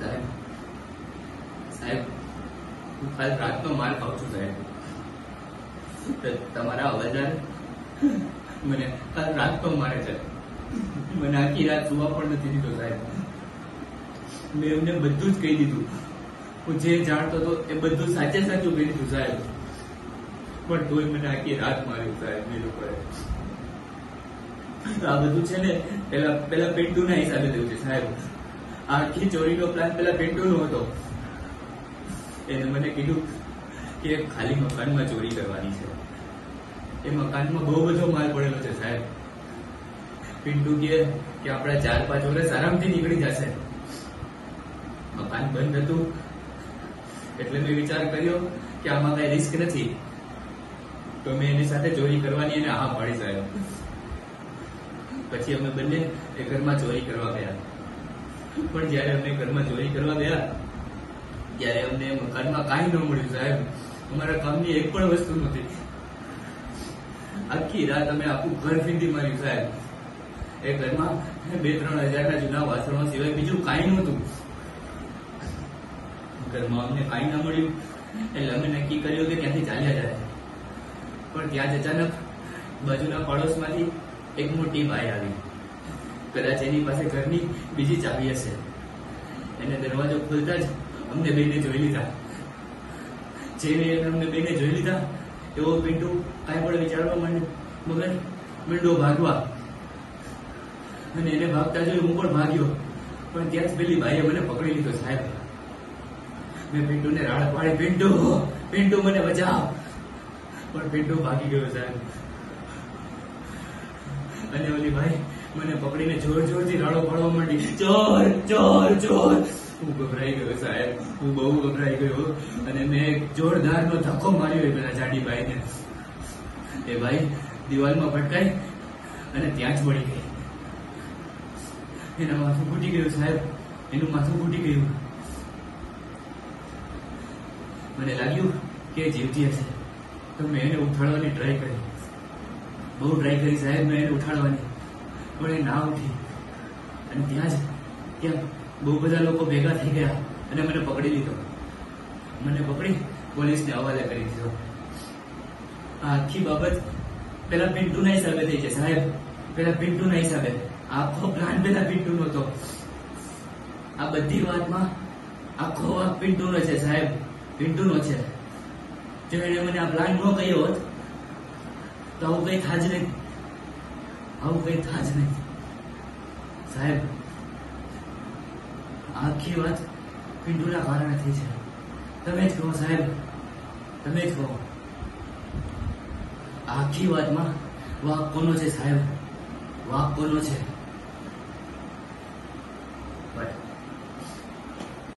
સાહેબ સાહેબ હું કાલ રાતનો માલ ખાઉં છું સાહેબ તમારા અવાજાર મને કાલ રાતનો મારે છે મને આખી રાત સુવા પણ નથી દીધો સાહેબ મેં એમને બધું જ કહી દીધું હું જે જાણતો હતો એ બધું સાચે સાચું કહી દીધું સાહેબ પણ તોય મને આખી રાત માર્યું સાહેબ એ લોકોએ આ બધું છે ને પેલા પેલા પિન્ટુના હિસાબે થયું છે સાહેબ આખી ચોરીનો પ્લાન પેલા પિન્ટુનો હતો. એને મને કીધું કે ખાલી મકાનમાં ચોરી કરવાની છે. એ મકાનમાં બહુ બધો માલ પડેલો છે સાહેબ. પિન્ટુ કે આપણા ચાર પાંચ વર્ષ આરામથી નીકળી જશે. મકાન બંધ હતું. એટલે મેં વિચાર કર્યો કે આમાં કઈ રિસ્ક નથી. તો મેં એની સાથે ચોરી કરવાની એને હા પાડી સાહેબ. પછી અમે બંને એ ઘરમાં ચોરી કરવા ગયા. પણ જ્યારે અમે ઘરમાં ચોરી કરવા ગયા, ત્યારે અમને મકાનમાં કાંઈ ન મળ્યું સાહેબ. અમારા કામની એક પણ વસ્તુ નથી આખી રાત અમે આખું ઘર ફીંદી માર્યું સાહેબ. એ ઘરમાં બે ત્રણ હજારના જૂના વાસણો સિવાય બીજું કાંઈ નહોતું. ઘરમાં અમને કાંઈ ના મળ્યું. એટલે અમે નક્કી કર્યું કે ત્યાંથી ચાલ્યા જાય. પણ ત્યાં જ અચાનક બાજુના પડોશમાંથી એક મોટી બાઈ આવી. કદાચ એની પાસે ઘરની બીજી ચાવી હશે. એને દરવાજો ખોલતા જ અમને બેને જોઈ લીધા. જેને અમને બેને જોઈ લીધા, એવો પિન્ટુ કાંઈ પણ વિચારવા માંડ્યો. મગન, મીંડો ભાગવા. અને એને ભાગતા જોઈ હું પણ ભાગ્યો. પણ ત્યાં જ પેલી ભાઈએ મને પકડી લીધો, સાહેબ. મેં પિન્ટુને રાડ પાડી, પિન્ટુ પિન્ટુ, મને બચાવ. પણ પિન્ટુ ભાગી ગયો, સાહેબ. અને ઓલી ભાઈ મને પકડીને જોર જોરથી રાડો પાડવા માંડી. ચોર ચોર ચોર હું ગભરાઈ ગયો સાહેબ. હું બહુ ગભરાઈ ગયો. અને મેં એક જોરદારનો ધક્કો માર્યો એ પેલા જાડી ભાઈને એ ભાઈ દિવાલમાં ભટકાઈ અને ત્યાં જ પડી ગઈ. એના માથું ફૂટી ગયું સાહેબ. એનું માથું ફૂટી ગયું. મને લાગ્યું કે જીવતી હશે. તો મેં એને ઉઠાડવાની ટ્રાય કરી. બહુ ટ્રાય કરી સાહેબ મેં એને ઉઠાડવાની. પણ એ ના ઉઠી અને ત્યાં જ ત્યાં બહુ બધા લોકો ભેગા થઈ ગયા અને મને પકડી લીધો. મને પકડી પોલીસને હવાલે કરી દીધો. આ આખી બાબત પેલા પિન્ટુના હિસાબે થઈ છે, સાહેબ. પેલા પિન્ટુના હિસાબે. આખો પ્લાન પેલા પિન્ટુનો હતો. આ બધી વાતમાં આખો પિન્ટુ પિન્ટુનો છે, સાહેબ. પિન્ટુનો છે. જો એને મને આ પ્લાન ન કહ્યો હોત, તો આવું કઈ થાજ નહીં આવું કઈ થાજ નહીં. સાહેબ, આખી વાત પિન્ટુના કારણે થઈ છે. તમે જ કહો સાહેબ, તમે જ કહો. આખી વાતમાં વાક કોનો છે સાહેબ વાક કોનો છે.